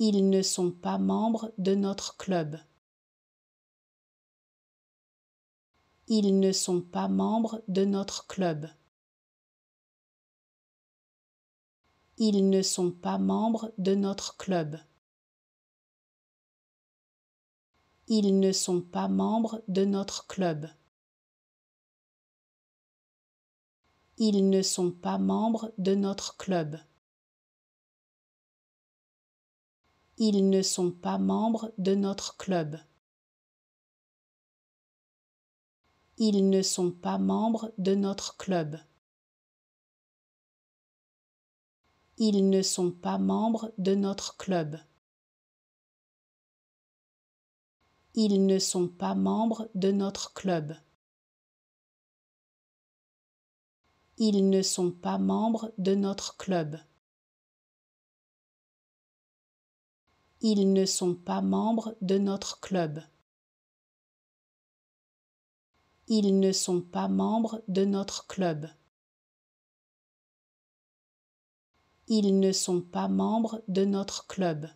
Ils ne sont pas membres de notre club. Ils ne sont pas membres de notre club. Ils ne sont pas membres de notre club. Ils ne sont pas membres de notre club. Ils ne sont pas membres de notre club. Ils ne sont pas membres de notre club. Ils ne sont pas membres de notre club. Ils ne sont pas membres de notre club. Ils ne sont pas membres de notre club. Ils ne sont pas membres de notre club. Ils ne sont pas membres de notre club. Ils ne sont pas membres de notre club. Ils ne sont pas membres de notre club.